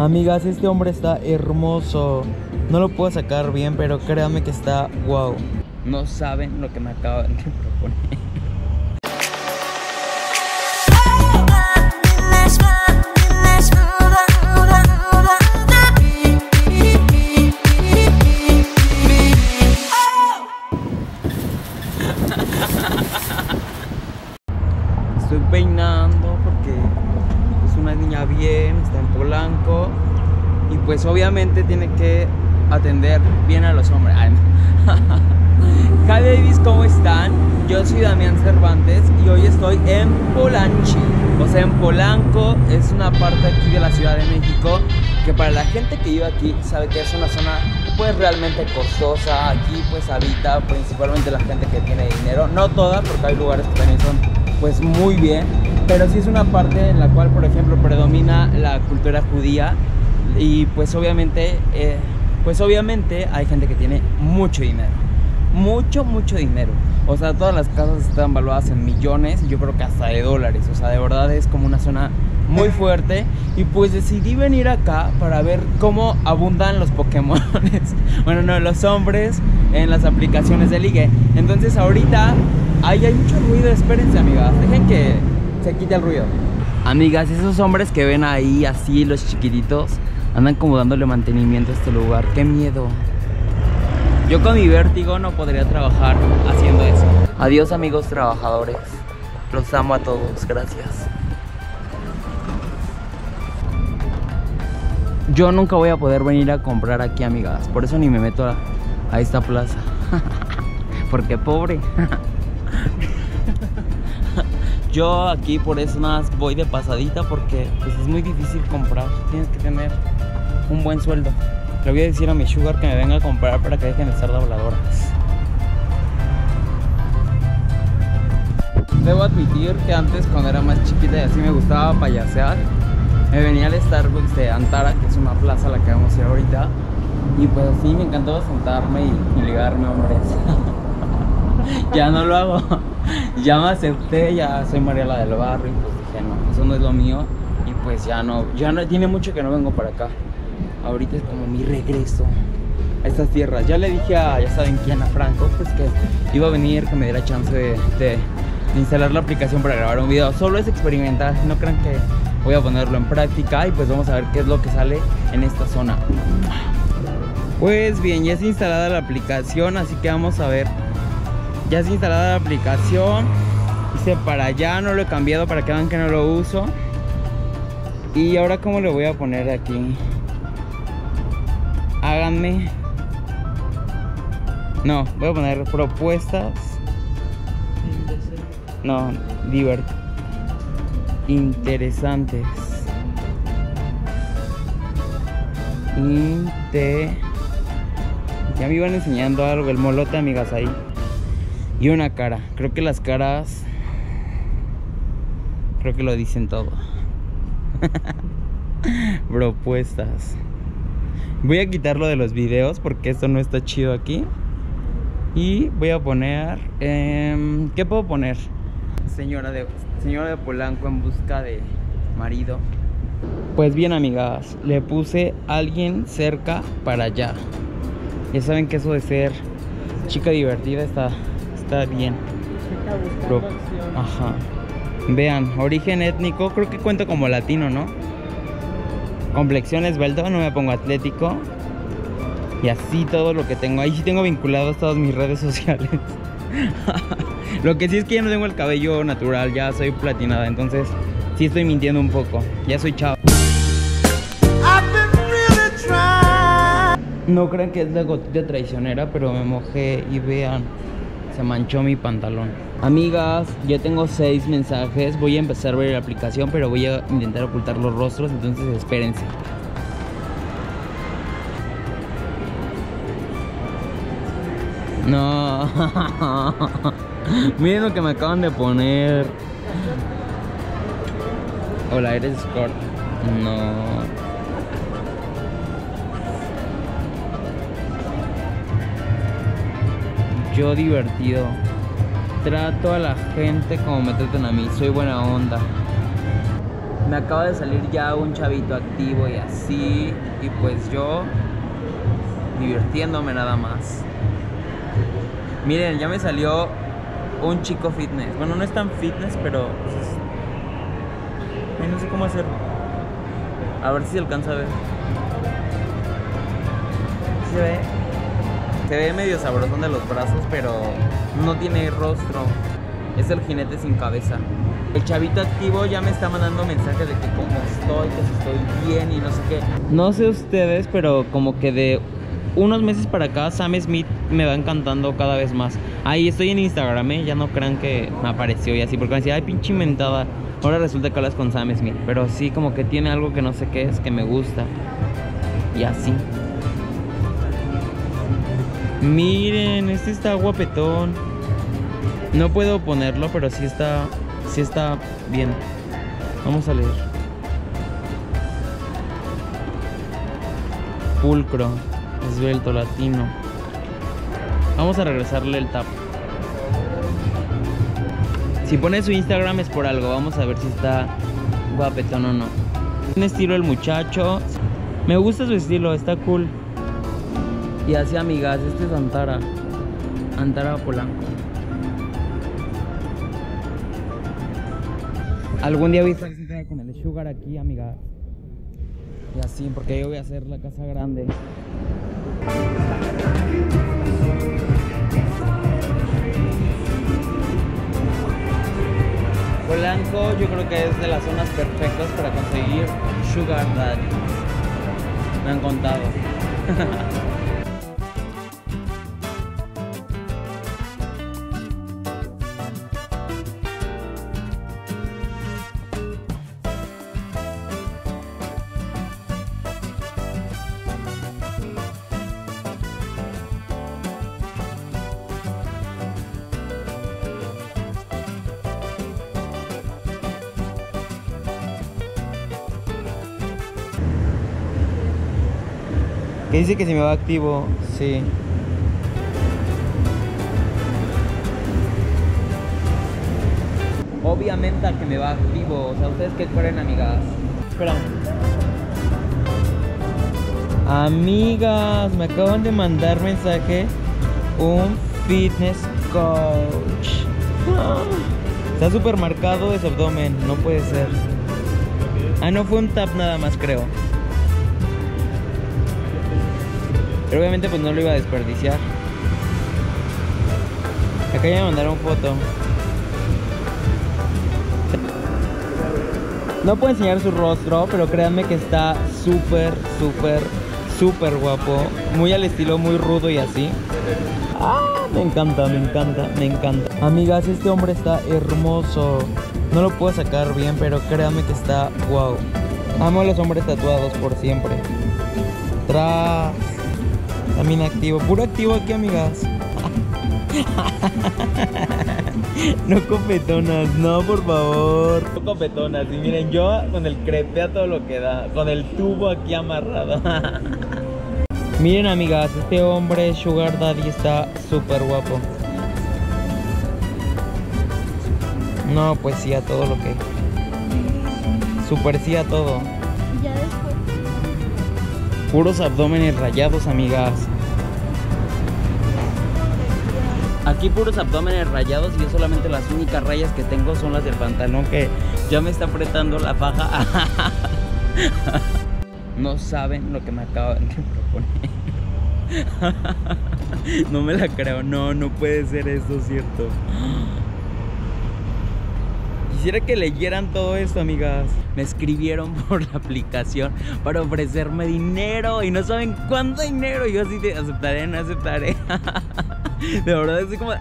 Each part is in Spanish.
Amigas, este hombre está hermoso. No lo puedo sacar bien, pero créanme que está wow. No saben lo que me acaban de proponer. Estoy es una niña bien, está en Polanco y pues obviamente tiene que atender bien a los hombres. Ay, no. Hi babies, ¿cómo están? Yo soy Damián Cervantes y hoy estoy en Polanchi. O sea, en Polanco es una parte aquí de la Ciudad de México que para la gente que vive aquí sabe que es una zona pues realmente costosa. Aquí pues habita principalmente la gente que tiene dinero. No toda, porque hay lugares que también son pues muy bien. Pero sí es una parte en la cual, por ejemplo, predomina la cultura judía y pues obviamente... eh, pues obviamente hay gente que tiene mucho dinero. Mucho, mucho dinero. O sea, todas las casas están valuadas en millones yo creo que hasta de dólares. O sea, de verdad es como una zona muy fuerte. Y pues decidí venir acá para ver cómo abundan los Pokémon. bueno, no, los hombres en las aplicaciones de ligue. Entonces ahorita ahí hay mucho ruido. Espérense, amigas. Dejen que se quite el ruido. Amigas, esos hombres que ven ahí así, los chiquititos, andan como dándole mantenimiento a este lugar. ¡Qué miedo! Yo con mi vértigo no podría trabajar haciendo eso. Adiós amigos trabajadores. Los amo a todos. Gracias. Yo nunca voy a poder venir a comprar aquí, amigas. Por eso ni me meto a, a esta plaza. Porque pobre. Yo aquí por eso más voy de pasadita porque pues, es muy difícil comprar. Tienes que tener un buen sueldo. Le voy a decir a mi sugar que me venga a comprar para que dejen de estar de voladoras. Debo admitir que antes cuando era más chiquita y así me gustaba payasear, me venía al Starbucks de Antara, que es una plaza a la que vamos a ir ahorita. Y pues así me encantaba sentarme y, y ligarme hombres. ya no lo hago. ya me acepté, ya soy Mariela del Barrio y pues dije, no, eso no es lo mío. Y pues ya no, ya no, tiene mucho que no vengo para acá. Ahorita es como mi regreso a estas tierras. Ya le dije a, ya saben quién, a Franco, pues que iba a venir, que me diera chance de, instalar la aplicación para grabar un video. Solo es experimentar, no crean que voy a ponerlo en práctica y pues vamos a ver qué es lo que sale en esta zona. Pues bien, ya está instalada la aplicación, así que vamos a ver. Ya está instalada la aplicación. Hice para allá, no lo he cambiado para que vean que no lo uso. Y ahora cómo le voy a poner aquí. Háganme. No, voy a poner propuestas. No, divert. Interesantes. Inte. Ya me iban enseñando algo, el molote, amigas, ahí. Y una cara. Creo que las caras. Creo que lo dicen todo. Propuestas. Voy a quitarlo de los videos porque esto no está chido aquí. Y voy a poner. em, ¿Qué puedo poner? Señora de, señora de Polanco en busca de marido. Pues bien, amigas, le puse alguien cerca para allá. Ya saben que eso de ser chica divertida está, está bien. Pro- Ajá. Vean, origen étnico, creo que cuento como latino, ¿no? Complexión esbelto, no me pongo atlético. Y así todo lo que tengo. Ahí sí tengo vinculados todas mis redes sociales. lo que sí es que ya no tengo el cabello natural, ya soy platinada, entonces sí estoy mintiendo un poco. Ya soy chavo. No crean que es la gotita traicionera, pero me mojé y vean, se manchó mi pantalón. Amigas, ya tengo seis mensajes. Voy a empezar a ver la aplicación, pero voy a intentar ocultar los rostros, entonces espérense. No. Miren lo que me acaban de poner. Hola, eres Scott. No. Yo divertido. Trato a la gente como me tratan a mí. Soy buena onda. me acaba de salir ya un chavito activo y así. Y pues yo divirtiéndome nada más. Miren, ya me salió un chico fitness. Bueno, no es tan fitness, pero no sé cómo hacerlo. A ver si se alcanza a ver. Se ve. Se ve medio sabrosón de los brazos, pero no tiene rostro. Es el jinete sin cabeza. El chavito activo ya me está mandando mensajes de que cómo estoy, que si estoy bien y no sé qué. No sé ustedes, pero como que de unos meses para acá Sam Smith me va encantando cada vez más. Ahí estoy en Instagram, ¿eh? ya no crean que me apareció y así, porque me decía, ay, pinche inventada. Ahora resulta que hablas con Sam Smith, pero sí como que tiene algo que no sé qué es, que me gusta. Y así. Miren, este está guapetón. No puedo ponerlo, pero sí está, sí está bien. Vamos a leer. Pulcro esbelto, latino. Vamos a regresarle el tap. Si pone su Instagram es por algo. Vamos a ver si está guapetón o no. Tiene estilo el muchacho. Me gusta su estilo, está cool. Y así amigas, este es Antara. Antara Polanco. Algún día voy a estar con el sugar aquí, amiga. Y así, porque yo voy a hacer la casa grande. Polanco yo creo que es de las zonas perfectas para conseguir Sugar Daddy. Me han contado. Que dice que si me va activo, sí. Obviamente a que me va activo. O sea, ¿ustedes qué creen, amigas? Espera. Amigas, me acaban de mandar mensaje un fitness coach. Está súper marcado de su abdomen, no puede ser. Ah, no fue un tap nada más, creo. Pero obviamente pues no lo iba a desperdiciar. Acá ya me mandaron foto. No puedo enseñar su rostro, pero créanme que está súper, súper, súper guapo. Muy al estilo, muy rudo y así. Ah, me encanta, me encanta, me encanta. Amigas, este hombre está hermoso. No lo puedo sacar bien, pero créanme que está wow. Amo a los hombres tatuados por siempre. Tras. También activo. Puro activo aquí, amigas. no copetonas, no, por favor. No copetonas. Y miren, yo con el crepe a todo lo que da. Con el tubo aquí amarrado. miren, amigas, este hombre Sugar Daddy está súper guapo. No, pues sí a todo lo que. Super sí a todo. Puros abdómenes rayados, amigas. Aquí puros abdómenes rayados y yo solamente las únicas rayas que tengo son las del pantalón que ya me está apretando la faja. no saben lo que me acaban de proponer. no me la creo, no, no puede ser eso, ¿cierto? Quisiera que leyeran todo esto, amigas. Me escribieron por la aplicación para ofrecerme dinero y no saben cuánto dinero. Yo así de aceptaré, no aceptaré. De verdad, estoy como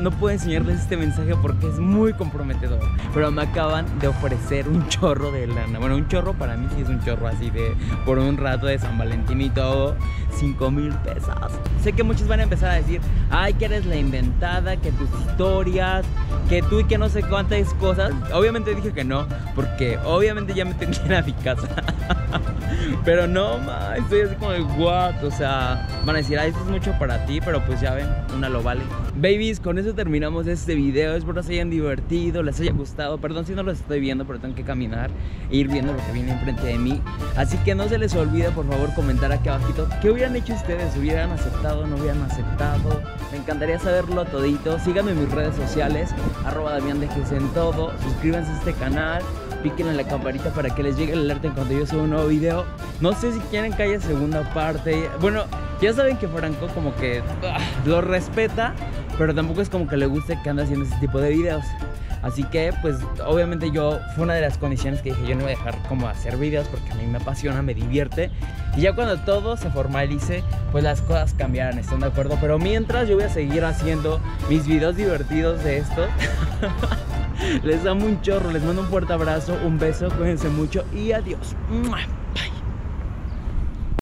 no puedo enseñarles este mensaje porque es muy comprometedor. Pero me acaban de ofrecer un chorro de lana. Bueno, un chorro para mí sí es un chorro así de por un rato de San Valentín y todo. 5 mil pesos. Sé que muchos van a empezar a decir, ay, que eres la inventada, que tus historias, que tú y que no sé cuántas cosas. Obviamente dije que no, porque obviamente ya me tenía a mi casa. pero no, ma, estoy así como de what, o sea, van a decir, ah, esto es mucho para ti, pero pues ya ven, una lo vale. Babies, con eso terminamos este video, espero se hayan divertido, les haya gustado, perdón si no los estoy viendo, pero tengo que caminar e ir viendo lo que viene enfrente de mí. Así que no se les olvide, por favor, comentar aquí abajito qué hubieran hecho ustedes, hubieran aceptado, no hubieran aceptado. Me encantaría saberlo todito. Síganme en mis redes sociales, arroba Damián en todo, suscríbanse a este canal piquen en la campanita para que les llegue el alerta en cuanto yo suba un nuevo video. No sé si quieren que haya segunda parte. Bueno, ya saben que Franco como que ah, lo respeta, pero tampoco es como que le guste que ande haciendo ese tipo de videos. Así que, pues, obviamente yo, fue una de las condiciones que dije, yo no voy a dejar como hacer videos porque a mí me apasiona, me divierte. Y ya cuando todo se formalice, pues las cosas cambiarán, ¿están de acuerdo? Pero mientras yo voy a seguir haciendo mis videos divertidos de esto. Les amo un chorro, les mando un fuerte abrazo, un beso, cuídense mucho y adiós.